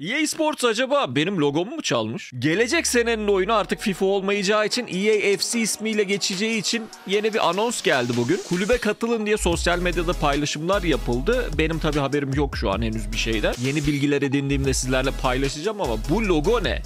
EA Sports acaba benim logomu mu çalmış? Gelecek senenin oyunu artık FIFA olmayacağı için EA FC ismiyle geçeceği için yeni bir anons geldi bugün. Kulübe katılın diye sosyal medyada paylaşımlar yapıldı. Benim tabi haberim yok şu an henüz bir şeyden. Yeni bilgiler edindiğimde sizlerle paylaşacağım ama bu logo ne?